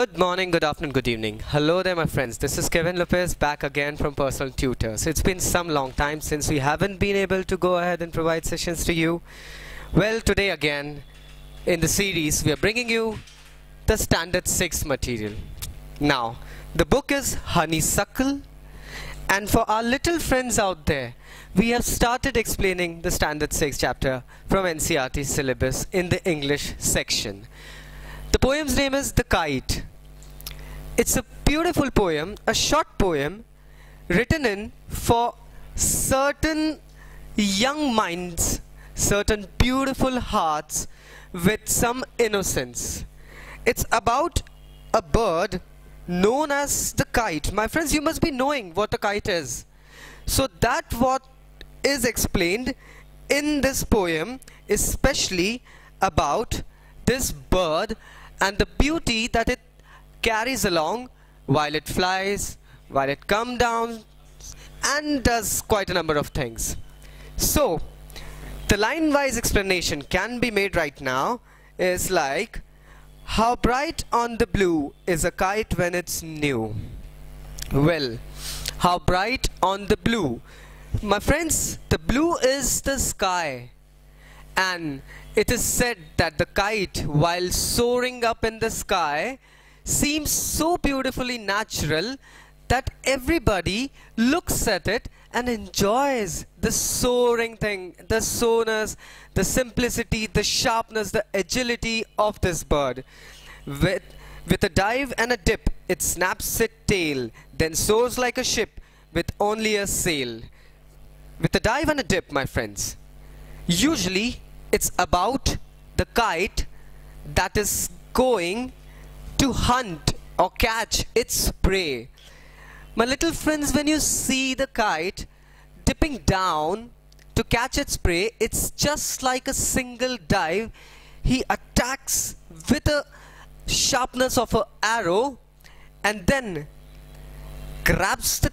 Good morning, good afternoon, good evening. Hello there, my friends. This is Kevin Lopez back again from Personal Tutors. It's been some long time since we haven't been able to go ahead and provide sessions to you. Well, today again, in the series, we are bringing you the Standard 6 material. Now, the book is Honeysuckle, and for our little friends out there, we have started explaining the Standard 6 chapter from NCERT syllabus in the English section. The poem's name is The Kite. It's a beautiful poem, a short poem written in for certain young minds, certain beautiful hearts with some innocence. It's about a bird known as the kite. My friends, you must be knowing what a kite is. So that what is explained in this poem, especially about this bird and the beauty that it carries along while it flies, while it comes down and does quite a number of things. So, the line-wise explanation can be made right now is like how bright on the blue is a kite when it's new. Well, how bright on the blue. My friends, the blue is the sky and it is said that the kite, while soaring up in the sky, seems so beautifully natural that everybody looks at it and enjoys the soaring thing, the soreness, the simplicity, the sharpness, the agility of this bird. With, with a dive and a dip, it snaps its tail, then soars like a ship with only a sail. With a dive and a dip, my friends, usually it's about the kite that is going to hunt or catch its prey. My little friends, when you see the kite dipping down to catch its prey, it's just like a single dive. He attacks with the sharpness of an arrow and then grabs the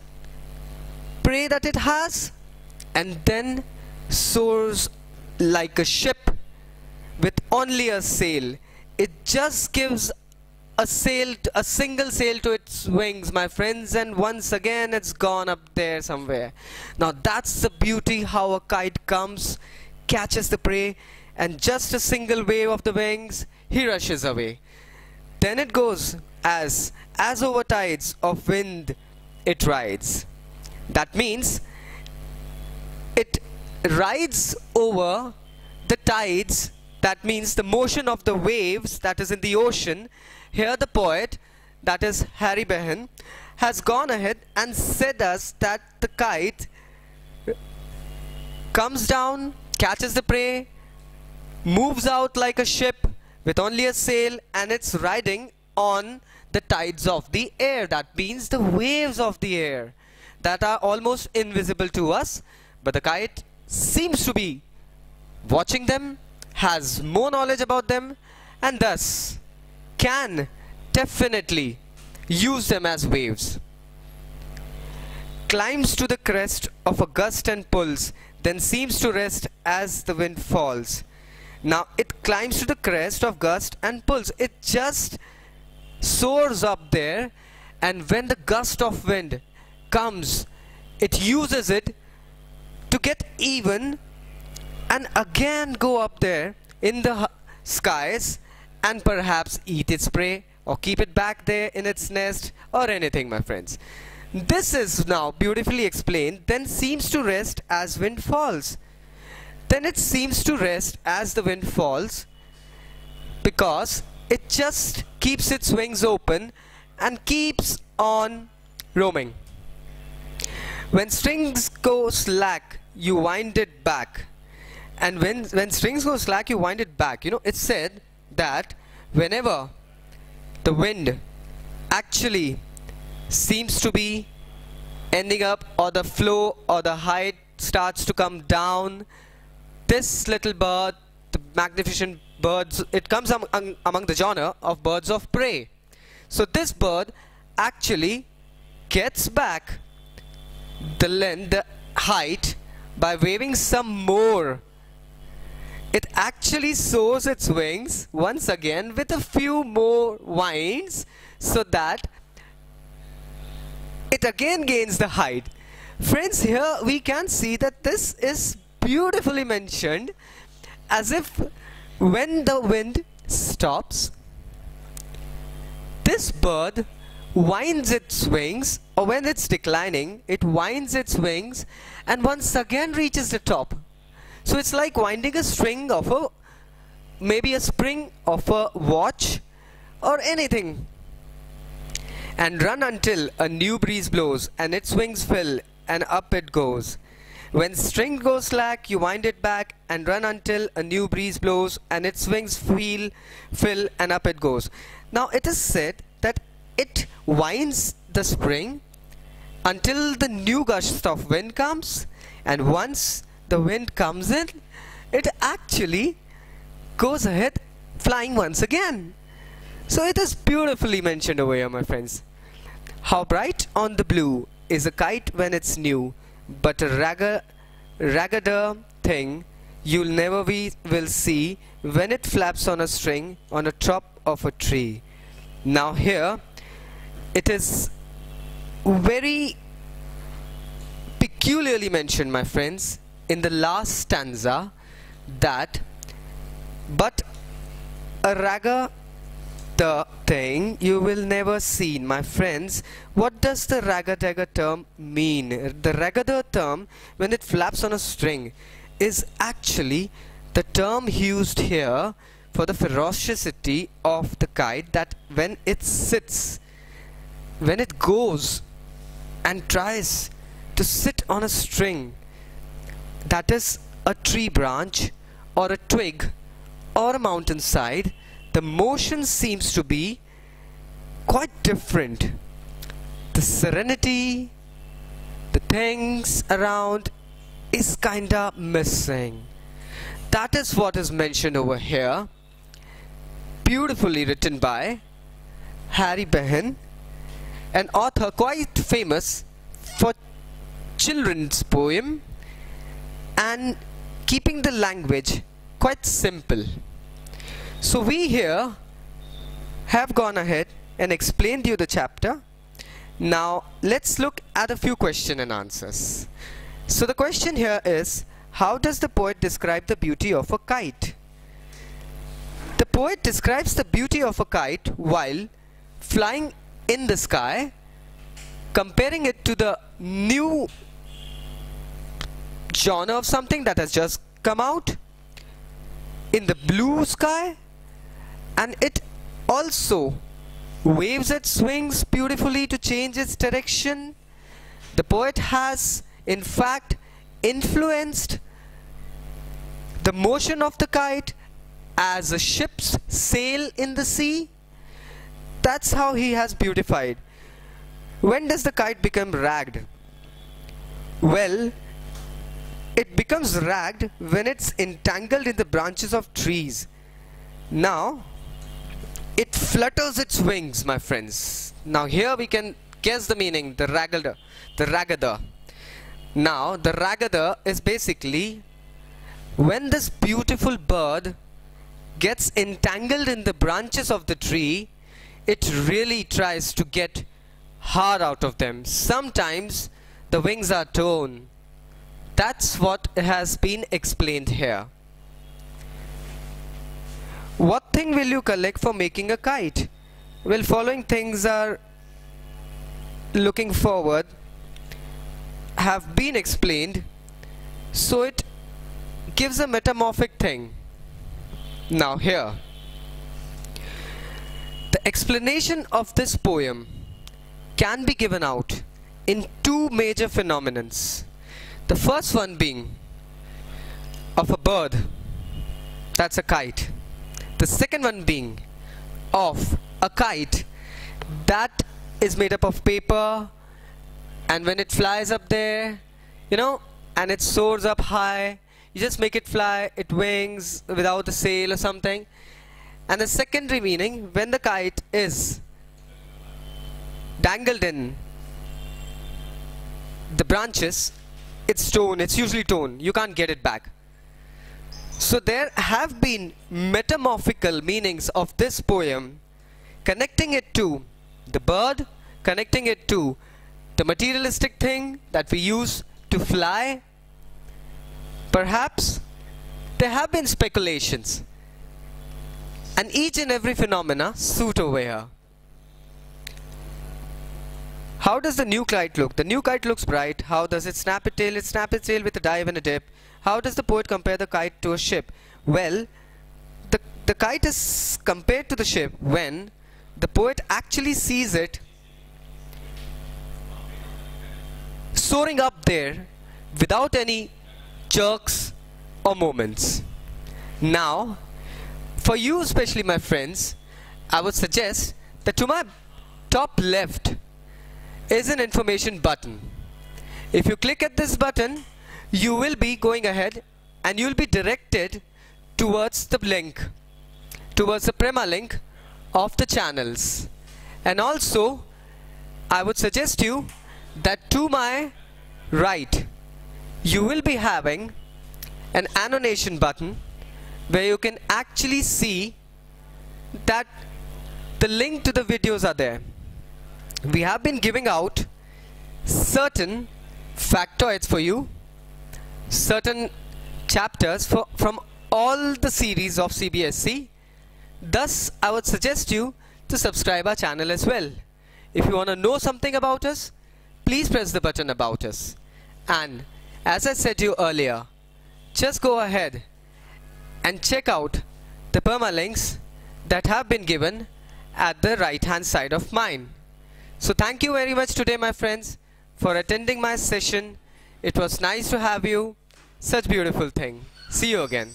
prey that it has and then soars like a ship with only a sail. It just gives a sail, a single sail to its wings, my friends, and once again it's gone up there somewhere. Now that's the beauty how a kite comes, catches the prey, and just a single wave of the wings, he rushes away. Then it goes as, as over tides of wind it rides. That means it rides over the tides that means the motion of the waves that is in the ocean. Here the poet that is Harry Behn has gone ahead and said us that the kite comes down catches the prey moves out like a ship with only a sail and it's riding on the tides of the air. That means the waves of the air that are almost invisible to us. But the kite seems to be watching them, has more knowledge about them, and thus can definitely use them as waves. Climbs to the crest of a gust and pulls, then seems to rest as the wind falls. Now it climbs to the crest of gust and pulls. It just soars up there and when the gust of wind comes, it uses it to get even and again go up there in the skies and perhaps eat its prey or keep it back there in its nest or anything my friends. This is now beautifully explained then seems to rest as wind falls. Then it seems to rest as the wind falls because it just keeps its wings open and keeps on roaming. When strings go slack you wind it back. And when when strings go slack you wind it back. You know it's said that whenever the wind actually seems to be ending up or the flow or the height starts to come down this little bird the magnificent birds it comes among, among the genre of birds of prey. So this bird actually gets back the length the height by waving some more it actually soars its wings once again with a few more winds so that it again gains the height. Friends, here we can see that this is beautifully mentioned as if when the wind stops, this bird winds its wings or when it's declining, it winds its wings and once again reaches the top. So it's like winding a string of a maybe a spring of a watch or anything and run until a new breeze blows and its wings fill and up it goes. When string goes slack, you wind it back and run until a new breeze blows and its wings feel, fill and up it goes. Now it is said it winds the spring until the new gust of wind comes and once the wind comes in, it actually goes ahead flying once again. So it is beautifully mentioned over here, my friends. How bright on the blue is a kite when it's new, but a ragged, raggeder thing you'll never be, will see when it flaps on a string on a top of a tree. Now here, it is very peculiarly mentioned, my friends, in the last stanza that but a ragga the thing you will never see my friends. What does the raga ragga term mean? The ragga term when it flaps on a string is actually the term used here for the ferocity of the kite that when it sits when it goes and tries to sit on a string that is a tree branch or a twig or a mountainside the motion seems to be quite different. The serenity the things around is kinda missing. That is what is mentioned over here beautifully written by Harry Behn an author quite famous for children's poem and keeping the language quite simple. So we here have gone ahead and explained you the chapter. Now let's look at a few question and answers. So the question here is how does the poet describe the beauty of a kite? The poet describes the beauty of a kite while flying in the sky comparing it to the new genre of something that has just come out in the blue sky and it also waves its wings beautifully to change its direction. The poet has in fact influenced the motion of the kite as a ship's sail in the sea. That's how he has beautified. When does the kite become ragged? Well, it becomes ragged when it's entangled in the branches of trees. Now, it flutters its wings, my friends. Now here we can guess the meaning, the raggeder, the raggeder. Now, the raggeder is basically when this beautiful bird gets entangled in the branches of the tree, it really tries to get hard out of them. Sometimes the wings are torn that's what has been explained here. What thing will you collect for making a kite? Well, following things are looking forward have been explained so it gives a metamorphic thing. Now here, explanation of this poem can be given out in two major phenomenons. The first one being of a bird, that's a kite. The second one being of a kite that is made up of paper and when it flies up there, you know, and it soars up high, you just make it fly, it wings without a sail or something. And the secondary meaning, when the kite is dangled in the branches it's torn it's usually torn you can't get it back So there have been metamorphical meanings of this poem connecting it to the bird, connecting it to the materialistic thing that we use to fly. Perhaps there have been speculations and each and every phenomena suit over here. How does the new kite look? The new kite looks bright. How does it snap its tail? It snaps its tail with a dive and a dip. How does the poet compare the kite to a ship? Well, the, the kite is compared to the ship when the poet actually sees it soaring up there without any jerks or moments. Now, for you especially my friends, I would suggest that to my top left is an information button. If you click at this button, you will be going ahead and you will be directed towards the link, towards the permalink of the channels. And also, I would suggest you that to my right, you will be having an annotation button where you can actually see that the link to the videos are there. We have been giving out certain factoids for you certain chapters for, from all the series of CBSE thus I would suggest you to subscribe our channel as well. If you want to know something about us please press the button about us. And as I said to you earlier just go ahead and check out the permalinks that have been given at the right hand side of mine so thank you very much today my friends for attending my session. It was nice to have you. Such beautiful thing. See you again.